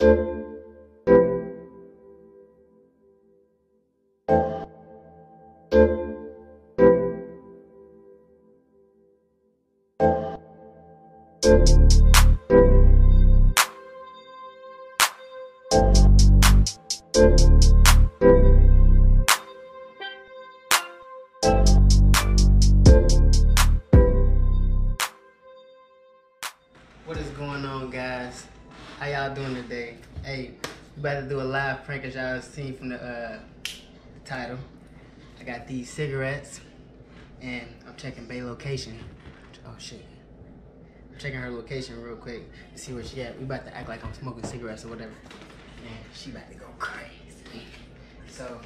What y'all doing today? Hey, we about to do a live prank as y'all seen from the, uh, the title. I got these cigarettes, and I'm checking Bay location. Oh shit! I'm checking her location real quick to see where she at. We about to act like I'm smoking cigarettes or whatever, and she about to go crazy. So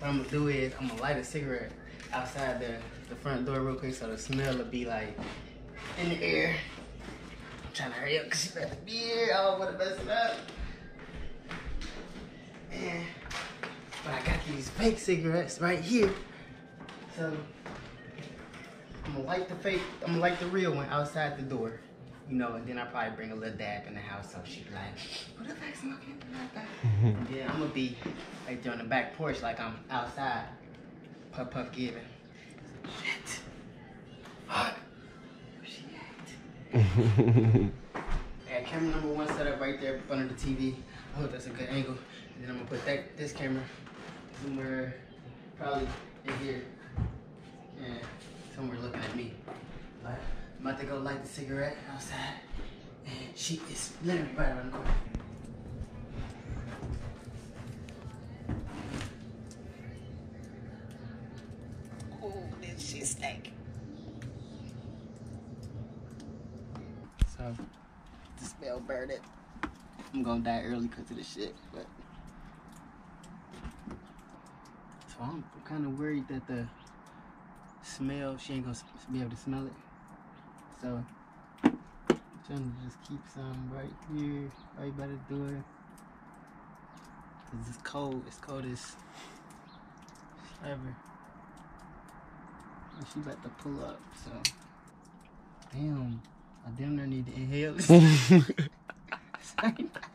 what I'm gonna do is I'm gonna light a cigarette outside the the front door real quick, so the smell will be like in the air trying to hurry up because she about to be here. I don't want to mess it up. Man, but I got these fake cigarettes right here. So I'm gonna light the fake, I'm gonna light the real one outside the door. You know, and then I probably bring a little dab in the house so she'd be like, what the fuck smoking? and then I'm gonna be right there on the back porch like I'm outside. Puff puff giving. Shit. Fuck. Got camera number one set up right there up under the TV. I hope that's a good angle. And then I'm gonna put that this camera somewhere probably in here. And somewhere looking at me. But I'm about to go light the cigarette outside. And she is literally right around the corner. Oh, did she stink? So, the smell burned it. I'm gonna die early because of this shit, but. So I'm kind of worried that the smell, she ain't gonna be able to smell it. So, I'm trying to just keep some right here, right by the door. Cause it's cold, it's cold as ever. And she about to pull up, so. Damn, I damn near need to inhale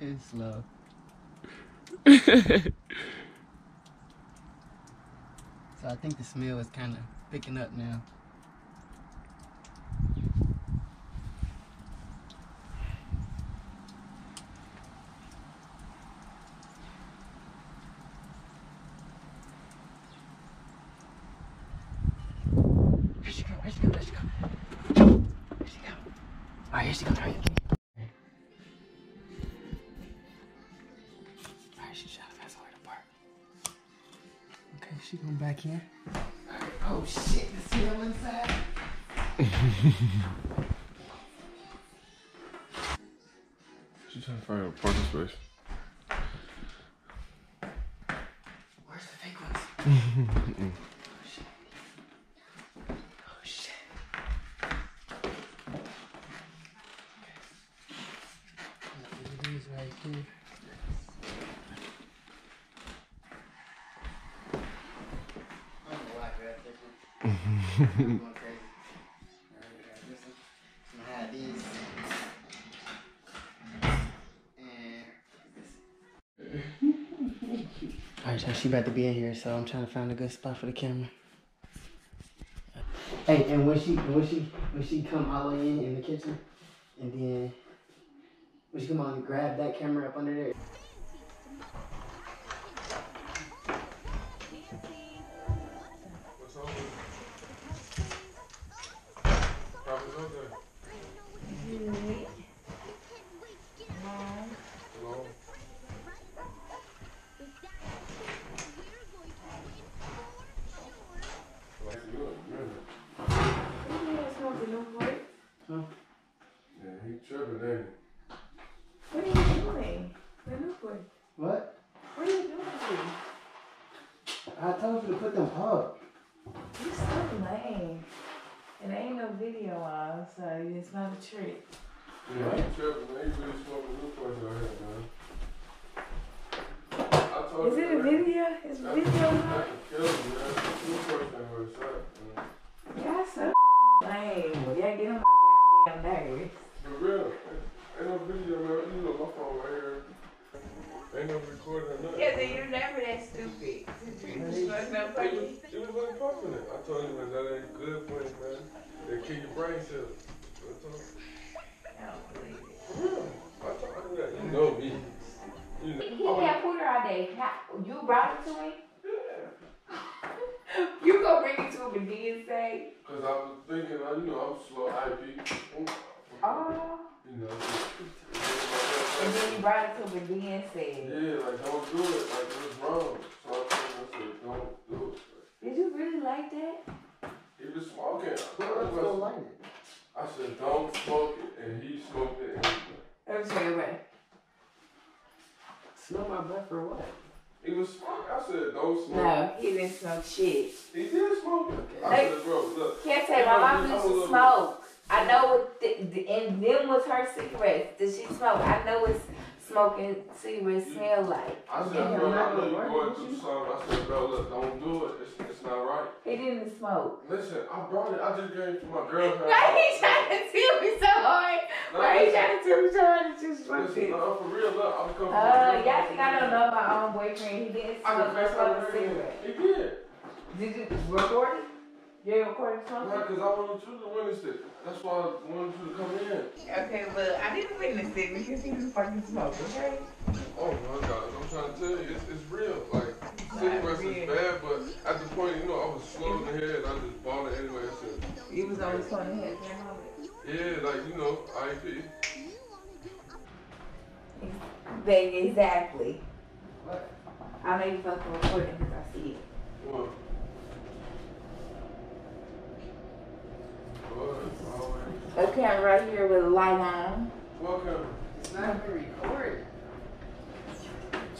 It's slow. So I think the smell is kind of picking up now. Here she go, here she go, here she go. Here she go. Alright, here she goes, hurry up. Alright, she's trying to fast forward the park. Okay, she going back in. Alright, oh shit, the smell inside. She's trying to find a parking space. Where's the fake ones? oh shit. Oh shit. Okay. These right here. I don't know why I grabbed this one. I'm Alright, so she about to be in here, so I'm trying to find a good spot for the camera. Hey, and when she when she when she come all the way in in the kitchen, and then when she come on grab that camera up under there. I told you to put them up. You're so lame. It ain't no video on, so it's not a trick. Yeah, he tripping, man. Really smoking Newports out here, man. Is it a video? It's That's- video That's on? a killer, man. Newports it. I told him that that ain't good for you, man. They kill your brain cells. I told him. I don't believe it. For real. I told him that. You know me. You know. He I'm had put her all day. How- You brought it to him? Yeah. You go bring it to him and then say, Cause I was thinking, uh, you know, I'm slow IP. oh. You know. And then you brought it to him and then said, Yeah, like don't do it. Like it was wrong. So I told him, I said, don't do it. did you really like that? He was smoking. Let's go light it. I said, don't smoke it, and he smoked it. And Let me show you what. Smell my breath for what? he was smoking. I said, don't smoke. No, he didn't smoke shit. He did smoke. I Hey. said, bro, look. Can't say my mom used to smoke. I know what, the, the, and them was her cigarettes that she smoked. I know what smoking cigarettes smell like. I said, Yeah, bro, I'm not I know you're going through something. I said, bro, look, don't do it. It's, it's not right. He didn't smoke. Listen, I brought it. I just gave it to my girlfriend. Why he trying to tell me so hard? No, Why he listen. trying to tell me so hard that you smoked Listen, it? no, for real, look, I'm coming. Uh, y'all think I don't know my own boyfriend. He didn't I smoke can no face fucking the cigarette. He did. Did you record it? You ain't recorded Right, because I wanted you to witness it. That's why I wanted you to come in. Okay, but I didn't witness it because he was fucking smoking, okay? Oh my God, I'm trying to tell you, it's, it's real. Like, cigarettes is bad, but at the point, you know, I was slow in the head, I just bought it anyway. I said, He was always pointing his hand on it. yeah, like, you know, IP. Baby, exactly. What? I know you fucking recording because I see it. What? What? Always. A camera right here with a light on. Welcome. It's not even recorded.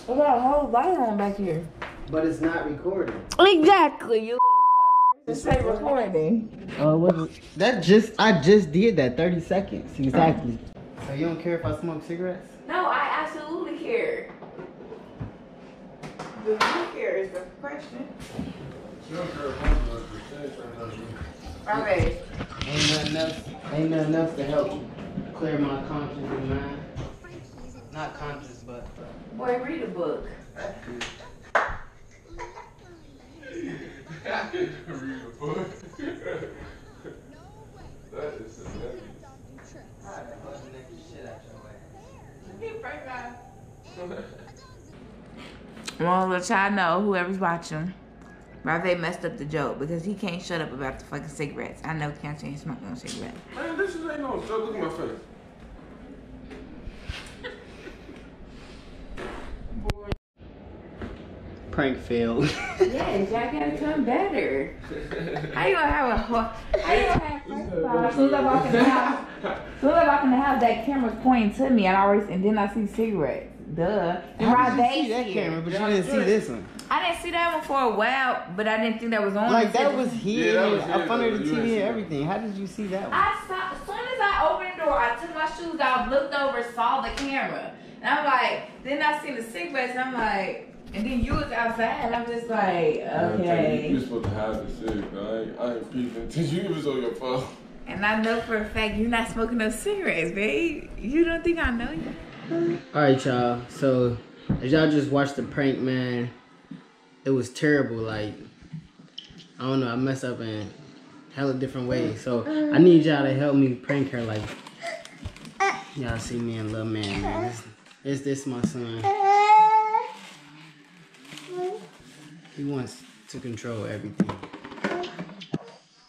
We got a whole light on back here. But it's not recording. Exactly, you just say recording. Oh, what? That just I just did that. Thirty seconds exactly. So you don't care if I smoke cigarettes? No, I absolutely care. Do you care is the question. She don't care if I'm not the same thing as you. Okay. Ain't nothing else. Ain't nothing else to help clear my conscience and mind. Not conscious, but Boy, read a book. Read a book. that is hilarious. Well, let y'all know, whoever's watching, Rave messed up the joke because he can't shut up about the fucking cigarettes. I know Can't ain't smoking no cigarette. Man, this is ain't no joke. Look at my face. prank failed. Yes, y'all gotta come better. How you gonna have a ho- how you gonna have first of all, as soon as I walk in the house, as soon as I walk in the that camera pointing to me, and I always and then I see cigarettes. Duh. And How did you see that here. camera, but you didn't see this one? I didn't see that one for a while, but I didn't think that was on. Like that It was here, Yeah, that was up here, under though. the TV and everything. How did you see that one? I saw as soon as I opened the door, I took my shoes off, looked over, saw the camera, and I'm like, then I seen the cigarettes, and I'm like, and then you was outside, and I'm just like, okay. You're supposed to hide the cig. I ain't, I ain't peeping until you was on your phone. And I know for a fact you're not smoking no cigarettes, babe. You don't think I know you? All right, y'all. So as y'all just watched the prank, man, it was terrible. Like I don't know, I messed up in hella different ways. So I need y'all to help me prank her. Like y'all see me and little man, man. Is this my son? He wants to control everything.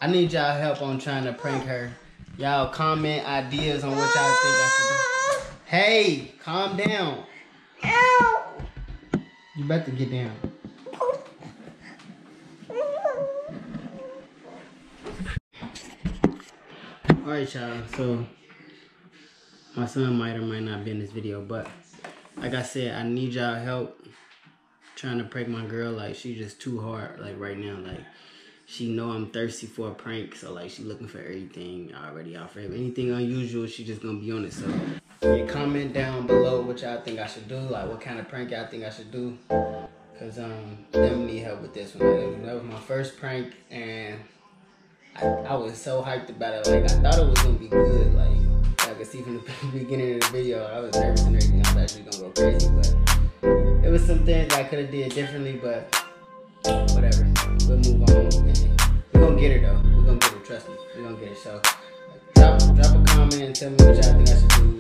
I need y'all help on trying to prank her. Y'all comment ideas on what y'all think I should do. Hey, calm down. You better get down. Alright, y'all. So, my son might or might not be in this video, but like I said, I need y'all help trying to prank my girl. Like, she just too hard, like, right now. Like, she know I'm thirsty for a prank, so, like, she looking for everything already out for Anything unusual, she just gonna be on it. So, yeah, comment down below what y'all think I should do, like, what kind of prank y'all think I should do. Cause um, definitely need help with this one. That was my first prank, and I, I was so hyped about it. Like I thought it was gonna be good. Like I could see from the beginning of the video, I was nervous and everything. I was gonna go crazy, but it was some things I could have did differently. But whatever. We'll move on. We're gonna get it though. We're gonna get it. Trust me. We're gonna get it. So drop drop a comment and tell me what y'all think I should do.